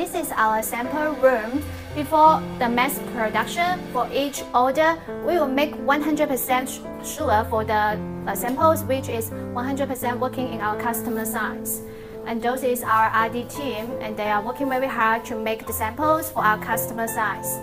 this is our sample room. Before the mass production for each order, we will make 100% sure for the uh, samples which is 100% working in our customer size. And those is our RD team and they are working very hard to make the samples for our customer size.